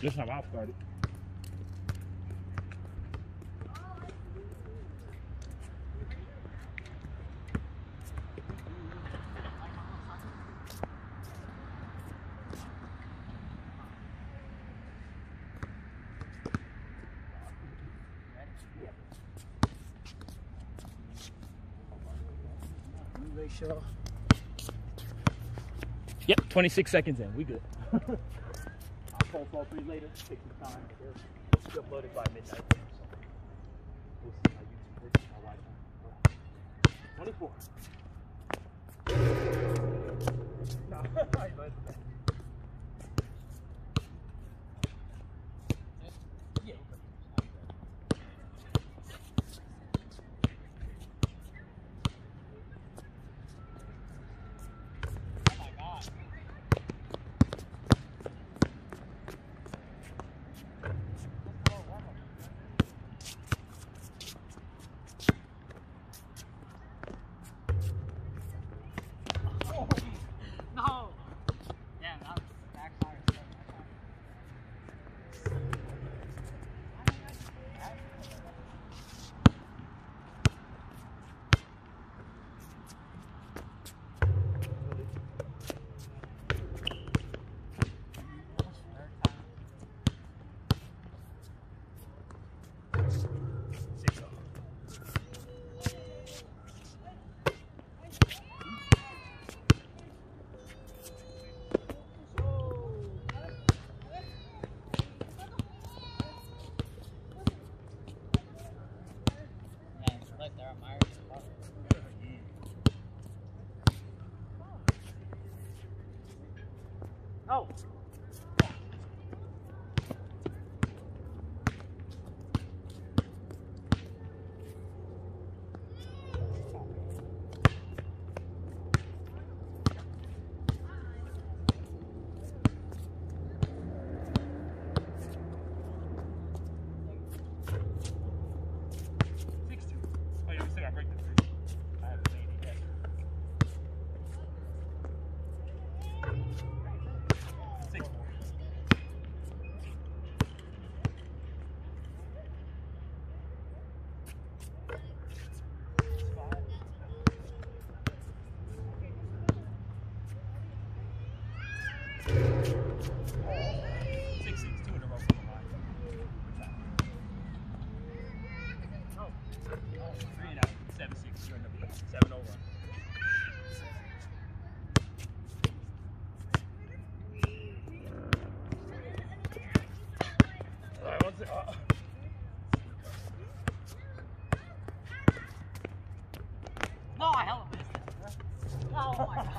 Just how I started. Yep, 26 seconds in. We good. Cold Fall 3 later, take some time. It'll be uploaded by midnight. We'll see how YouTube works and how Wi-Fi. 24. Nah, 操我操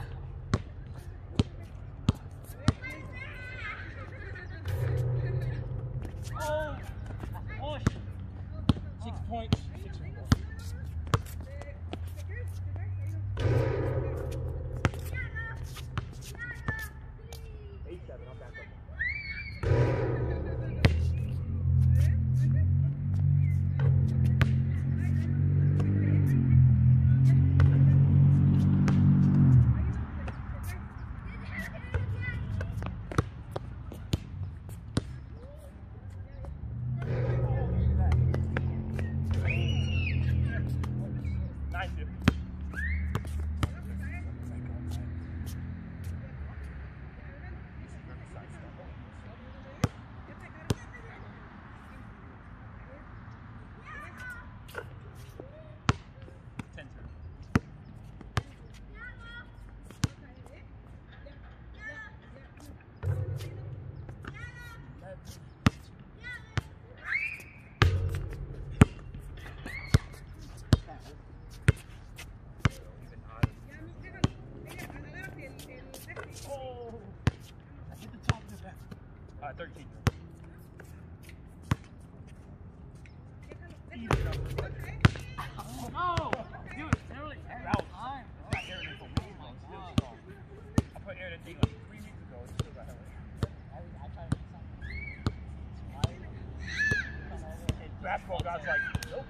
Basketball guys like, nope.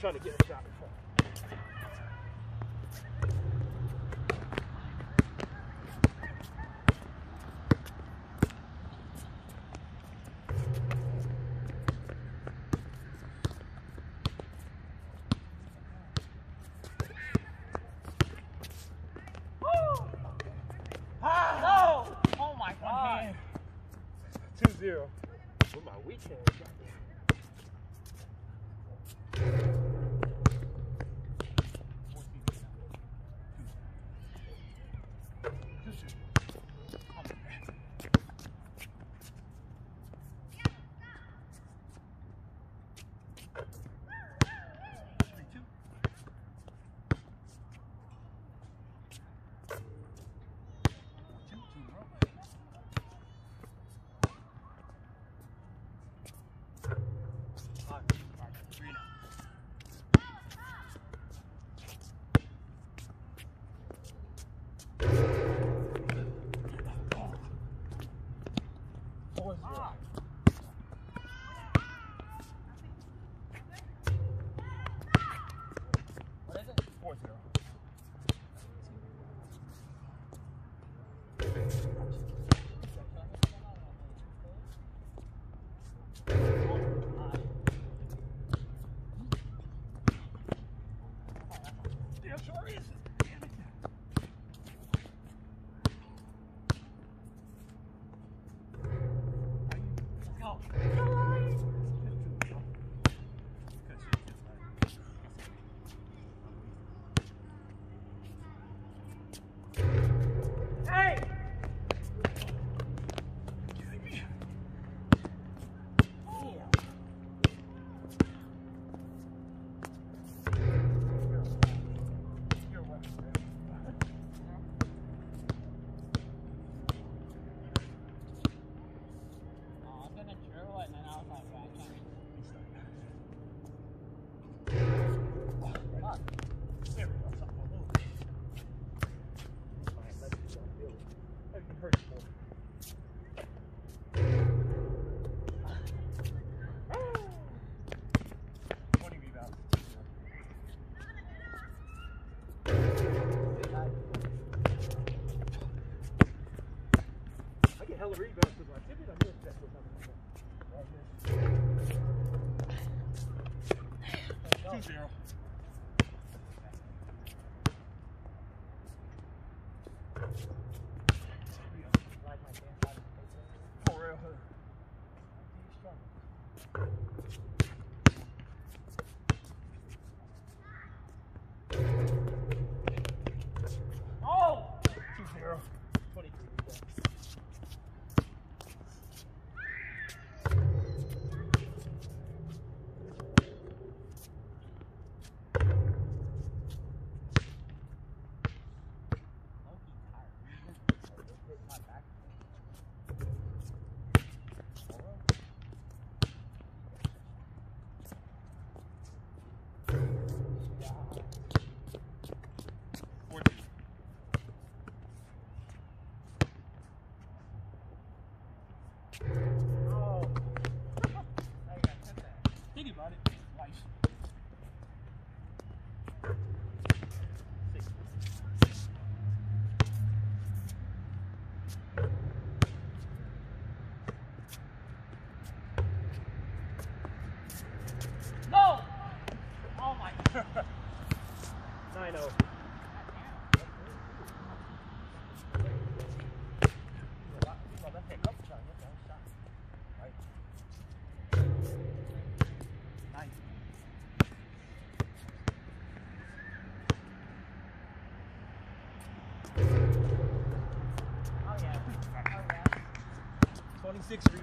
Trying to get a shot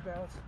Oh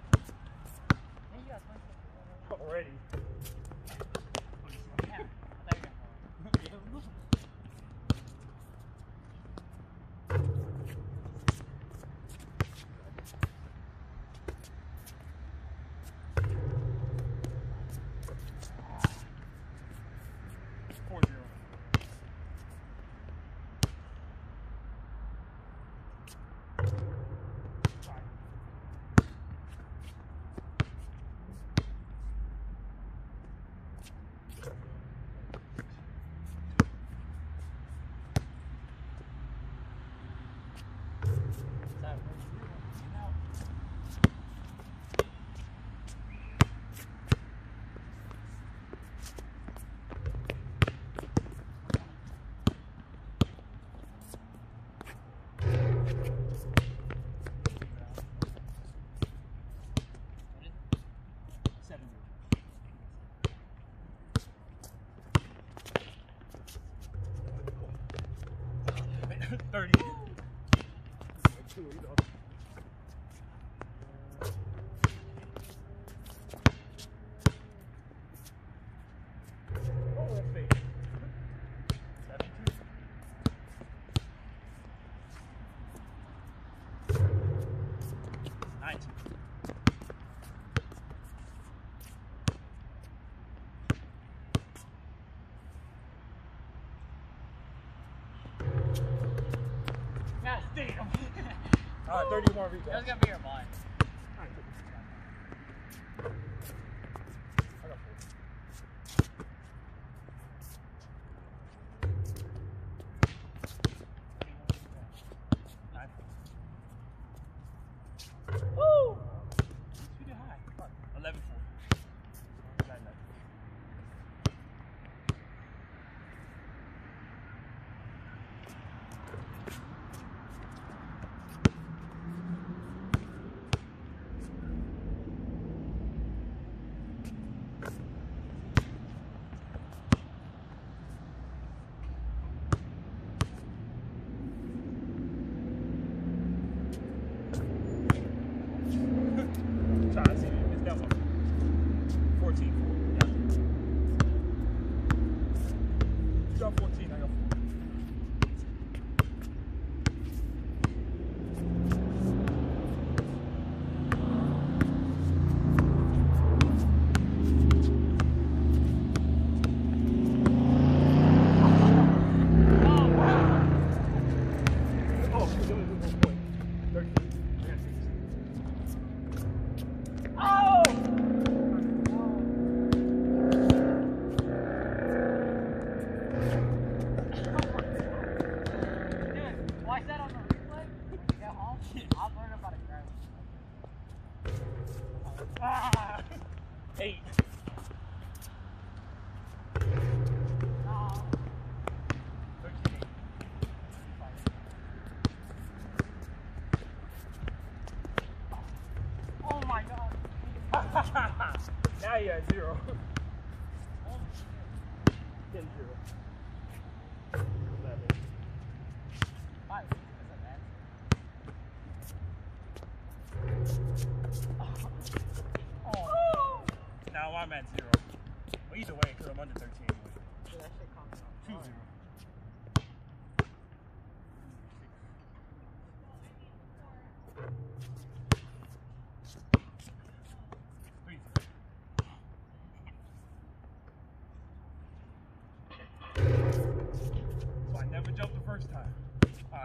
31 rebounds. That's going to be your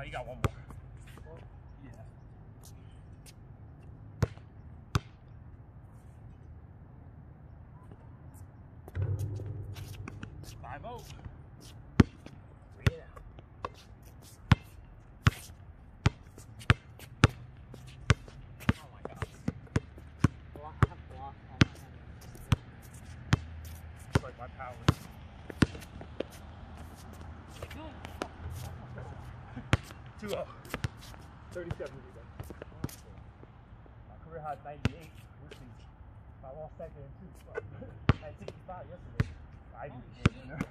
you got one more.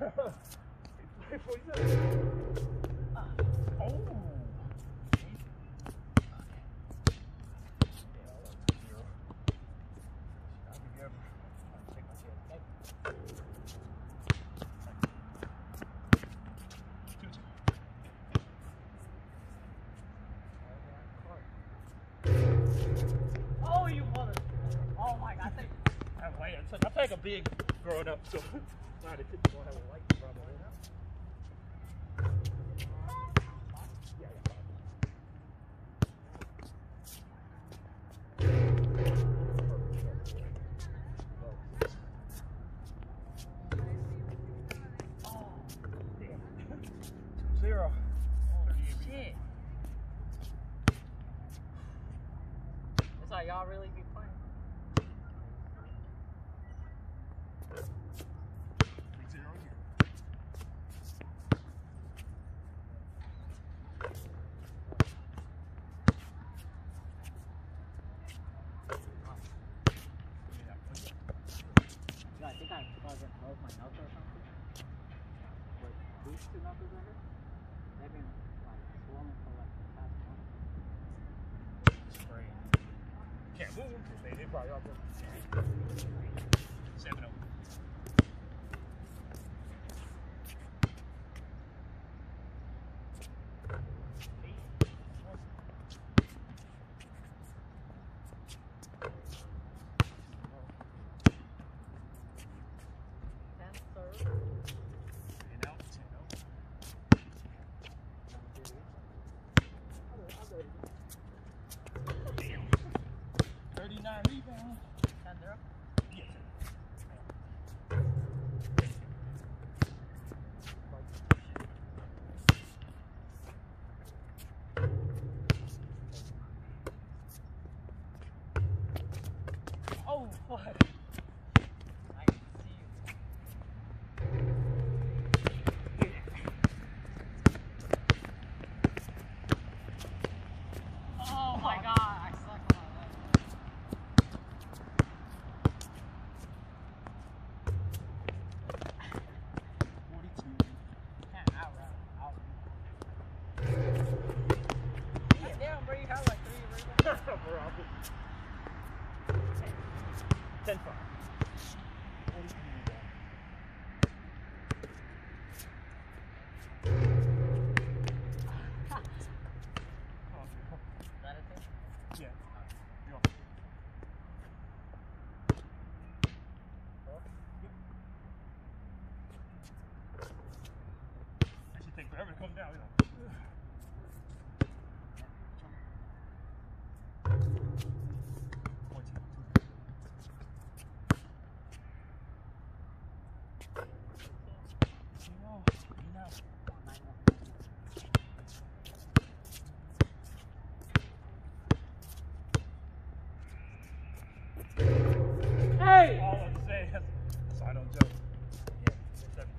Oh, oh my god, I think I landed. Like, I think I'm big growing up, so really be forever to come down. You know. Fourteen. You know, you know. Hey! All I'm saying is, so I don't joke. Yeah, it's everything.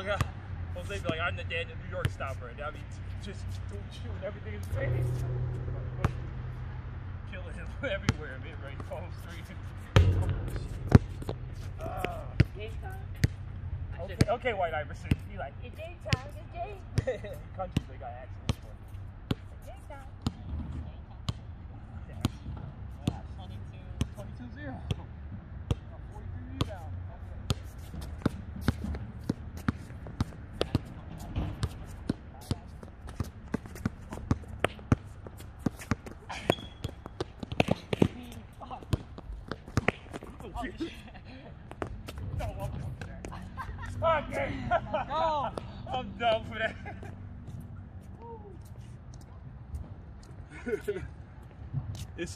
Wow, God. Jose be like, I'm the Daniel New York stopper. And I mean, just shooting everything in his face. Killing him everywhere, man. Right, palm street. I okay, okay, White Iverson. Be like, it's game time, it's game. Countries they got accidents for. Game time. Yeah. Yeah, 22. 22 0.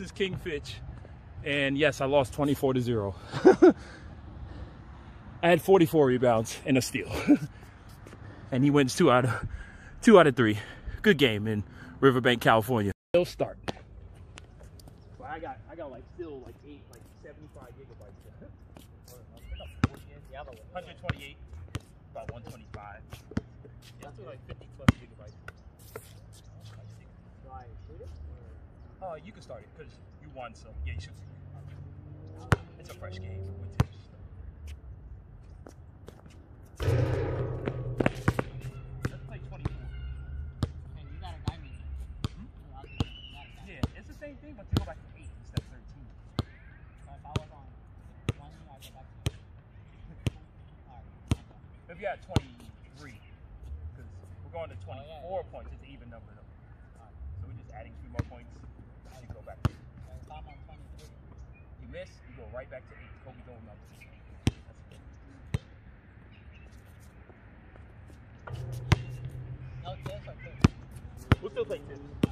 is Fitch, And yes, I lost 24 to zero. I had 44 rebounds and a steal. and he wins two out of two out of three. Good game in Riverbank, California. Still start. Well, I got I got like still like eight like 75 gigabytes. 128, about 125. Yeah, that's like 50 plus gigabytes. Oh, you can start it because you won So Yeah, you should. It's a fresh game. feels like this.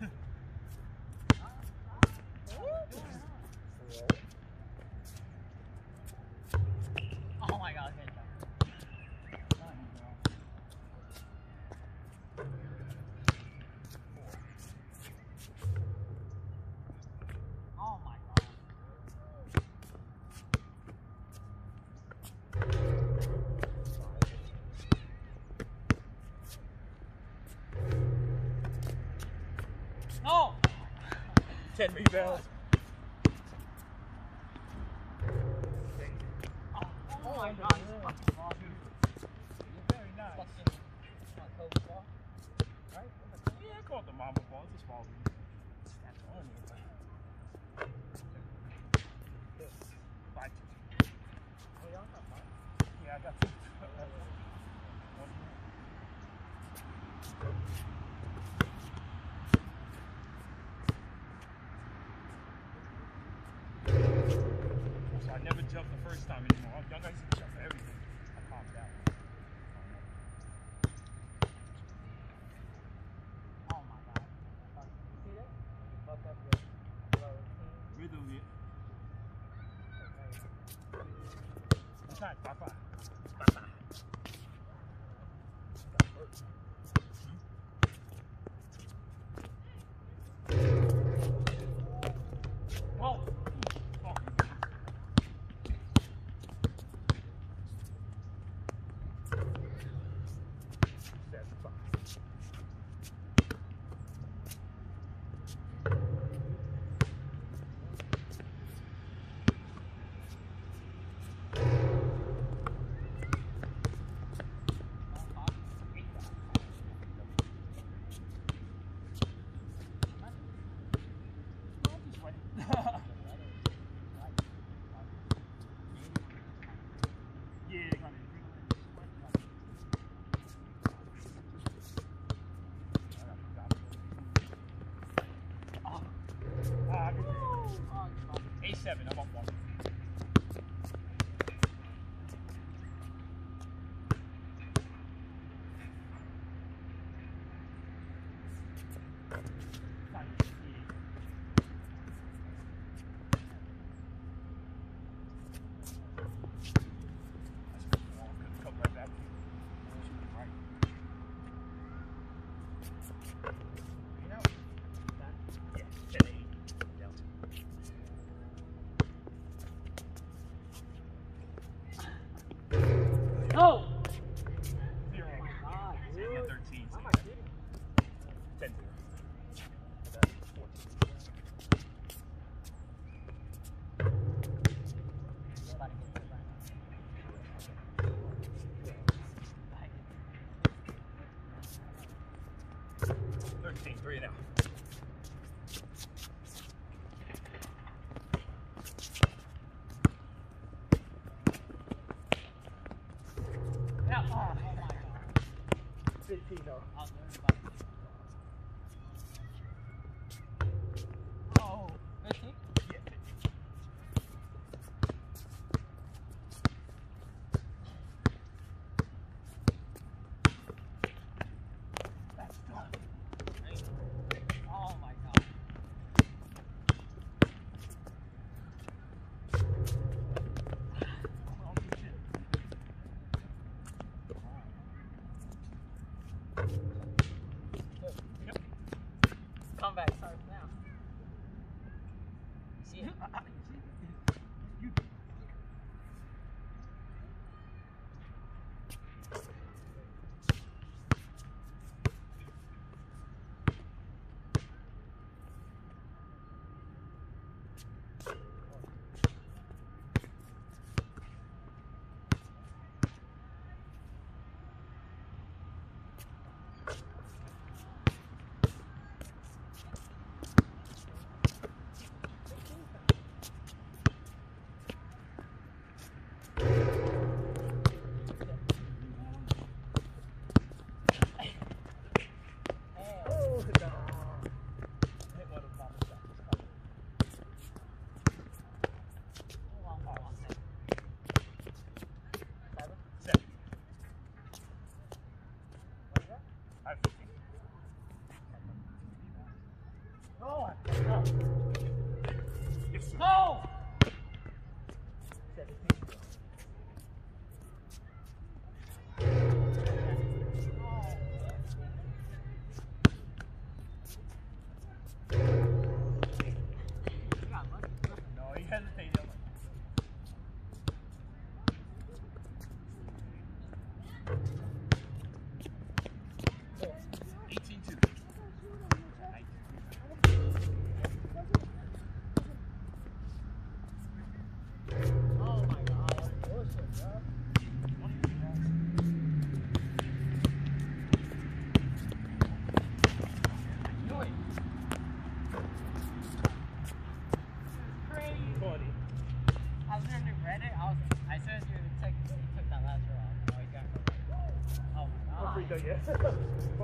Yeah. Oh my god, this fucking ball. Very nice. Fucking, what, Kobe ball? Right? What's it called? Yeah, I call it the mama ball. It's a small league. That's all it is. Five. Oh, y'all got fun. Yeah, I got two. One. So I never jumped the first time anymore. I was young, I used to jump for everything. I calmed down. Oh my god. Fuck. You see that? When you fuck up your lower team. Rhythm it. It's not Papa. Oh.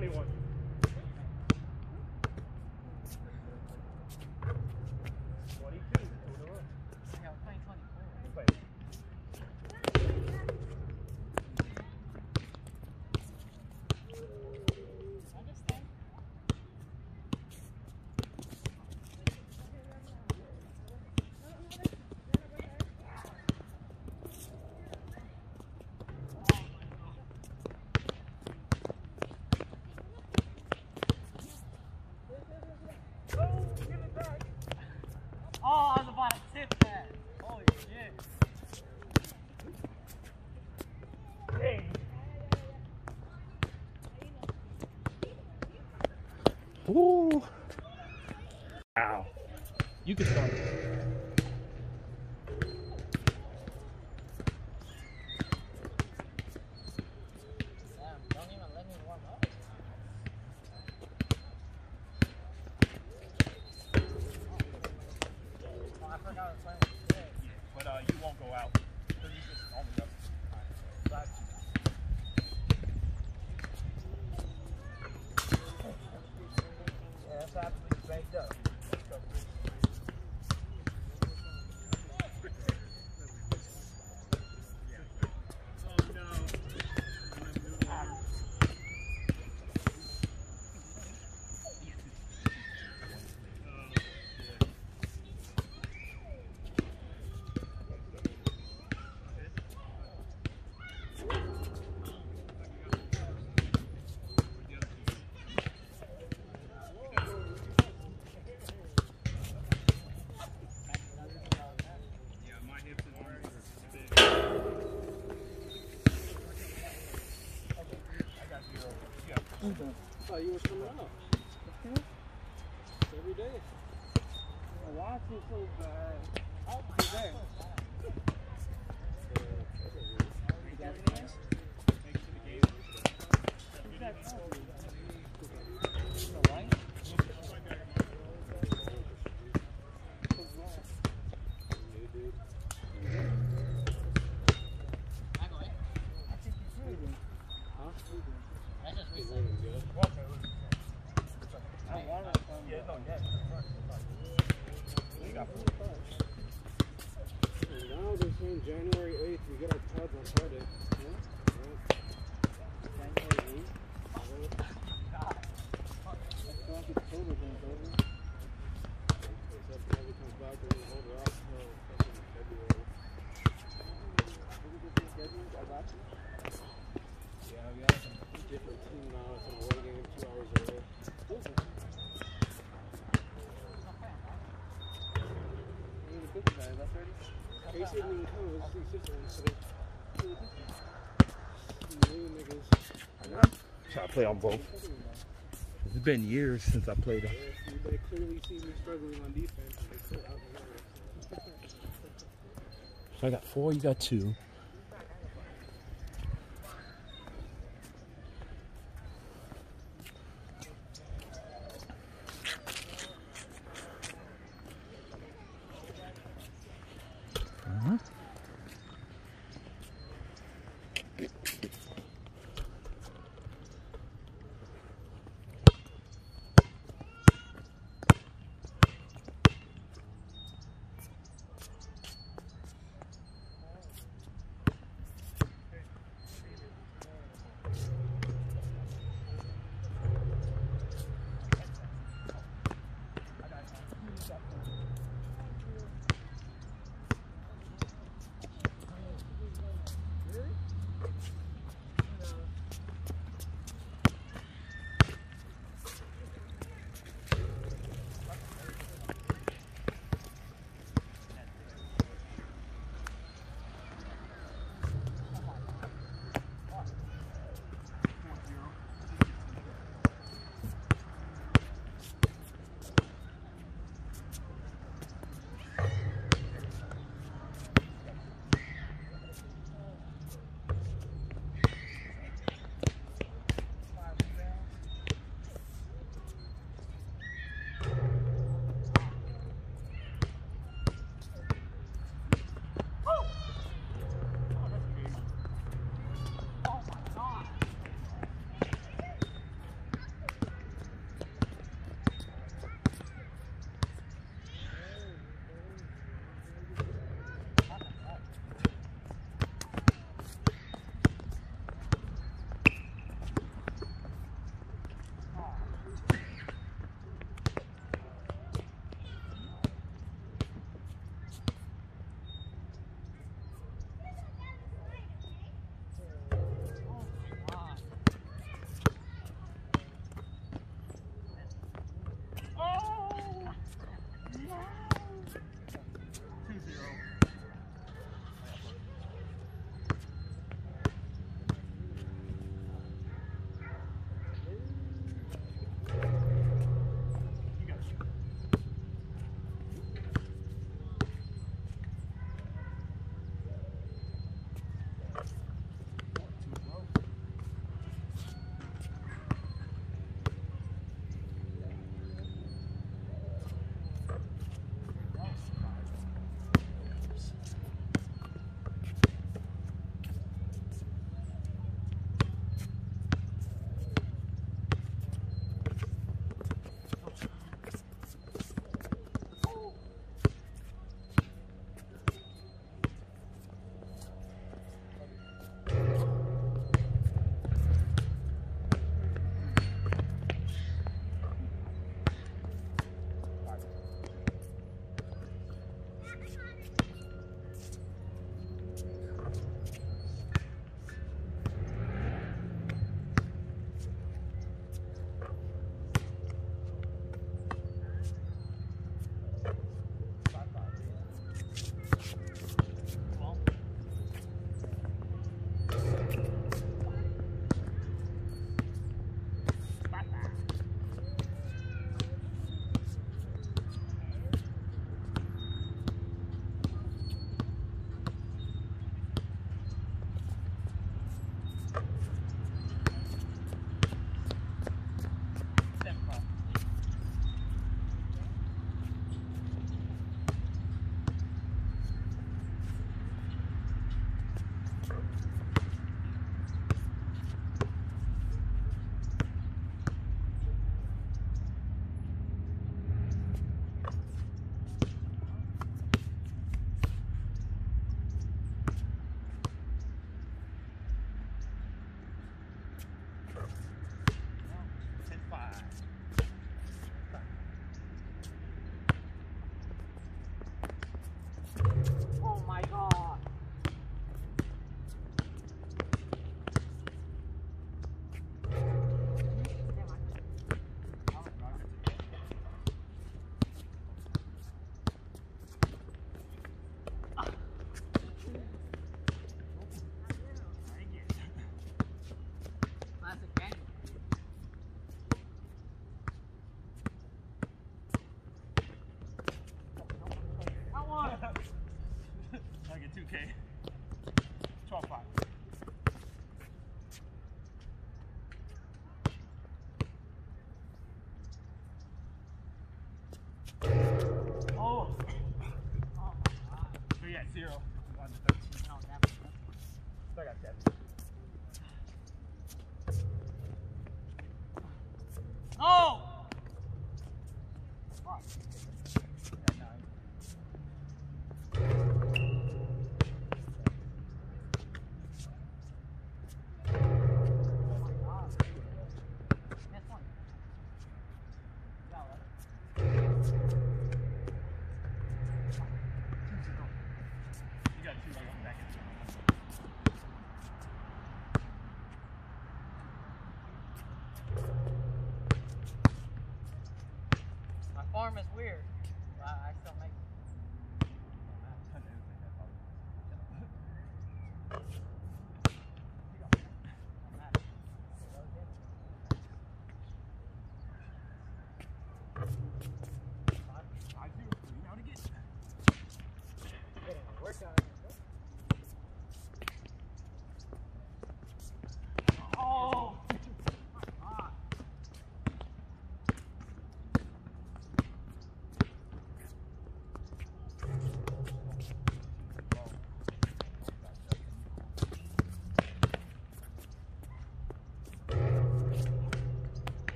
21. You can start. i thought you were coming out. Every day. Why is it so bad? I'll. Try to play on both. It's been years since I played them. So I got four, you got two.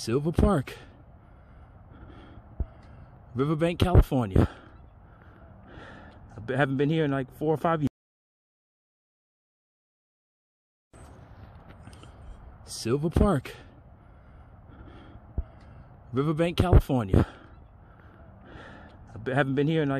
Silva Park, Riverbank, California. I haven't been here in like four or five years. Silva Park, Riverbank, California. I haven't been here in like